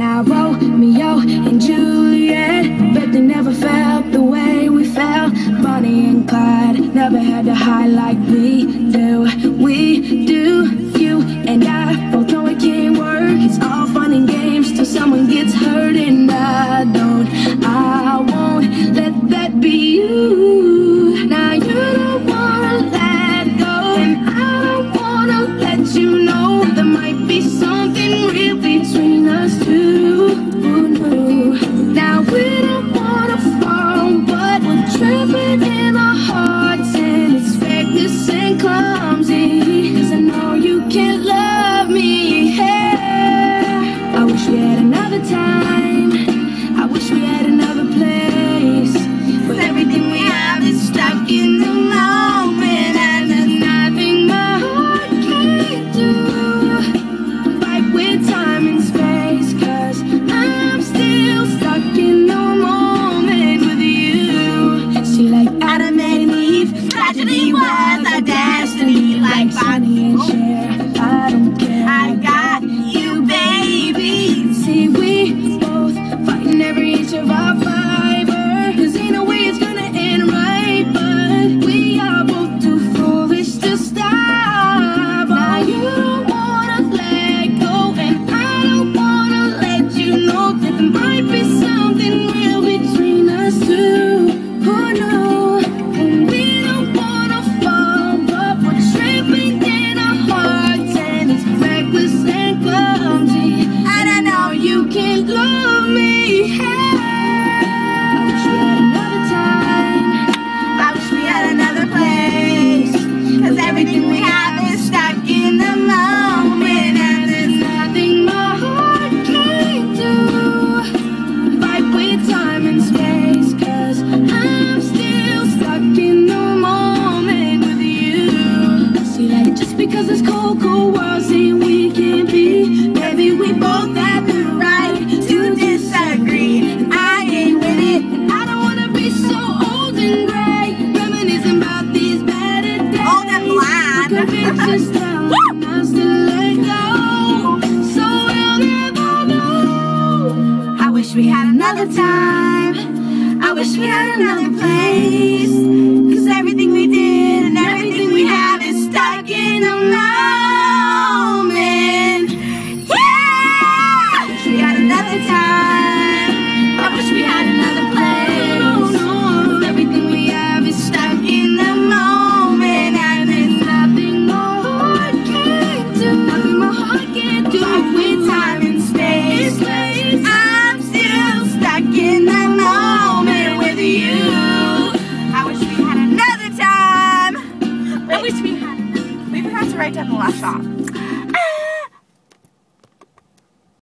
Now Romeo and Juliet, but they never felt the way we felt. Bonnie and Clyde never had the high like we do. We do. You and I both know it can't work. It's all fun and games till someone gets hurt, and I don't, I won't let that be you. Now you don't wanna let go, and I don't wanna let you know. Did another time. I wish we had another place. Cause everything we did and everything we have is stuck in a moment. Yeah! I wish we had another time. I wish we had another place. Cause everything we have is stuck in the moment. And there's nothing my heart can do. Nothing my heart can We even have to write down the last song.